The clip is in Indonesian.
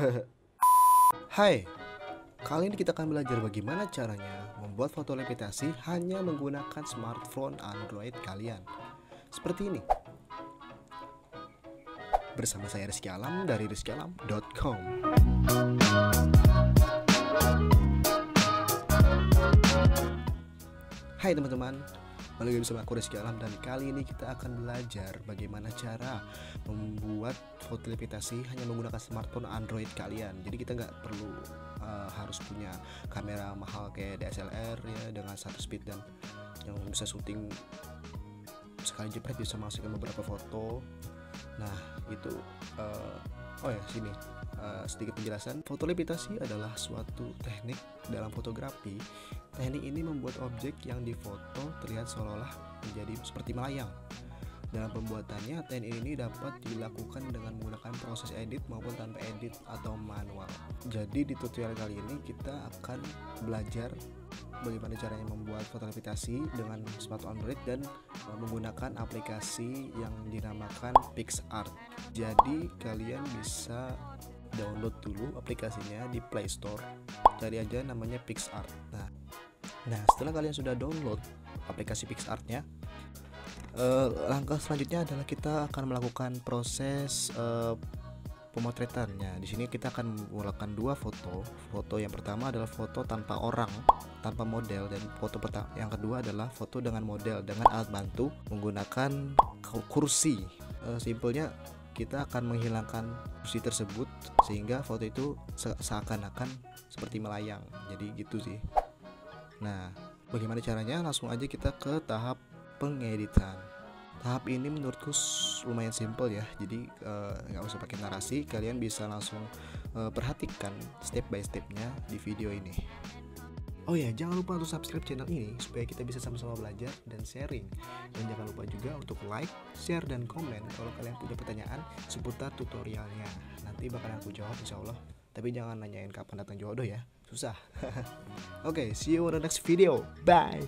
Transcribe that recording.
Hai, kali ini kita akan belajar bagaimana caranya membuat foto levitasi hanya menggunakan smartphone Android kalian. Seperti ini. Bersama saya Rizky Alam dari rizkyalam.com. Hai teman-teman, balik lagi bersama aku Rizky Alam dan kali ini kita akan belajar bagaimana cara membuat foto levitasi hanya menggunakan smartphone Android kalian. Jadi kita nggak perlu uh, harus punya kamera mahal kayak DSLR ya dengan satu speed dan yang bisa syuting sekali jepret bisa masukkan beberapa foto. Nah itu uh, oh ya sini uh, sedikit penjelasan. Foto levitasi adalah suatu teknik dalam fotografi Teknik ini membuat objek yang difoto terlihat seolah-olah menjadi seperti melayang. Dalam pembuatannya, teknik ini dapat dilakukan dengan menggunakan proses edit maupun tanpa edit atau manual. Jadi di tutorial kali ini kita akan belajar bagaimana caranya membuat foto levitasi dengan sepatu Android dan eh, menggunakan aplikasi yang dinamakan PixArt. Jadi kalian bisa download dulu aplikasinya di Play Store. Cari aja namanya PixArt. Nah, Nah, setelah kalian sudah download aplikasi PixArtnya, uh, langkah selanjutnya adalah kita akan melakukan proses uh, pemotretannya. Di sini kita akan melakukan dua foto. Foto yang pertama adalah foto tanpa orang, tanpa model, dan foto yang kedua adalah foto dengan model dengan alat bantu menggunakan kursi. Uh, simpelnya kita akan menghilangkan kursi tersebut sehingga foto itu seakan-akan seperti melayang. Jadi gitu sih. Nah, bagaimana caranya? Langsung aja kita ke tahap pengeditan. Tahap ini menurutku lumayan simple ya, jadi eh, nggak uh, usah pakai narasi. Kalian bisa langsung uh, perhatikan step by stepnya di video ini. Oh ya, jangan lupa untuk subscribe channel ini supaya kita bisa sama-sama belajar dan sharing. Dan jangan lupa juga untuk like, share, dan komen kalau kalian punya pertanyaan seputar tutorialnya. Nanti bakal aku jawab insya Allah. Tapi jangan nanyain kapan datang jodoh ya susah oke okay, see you on the next video bye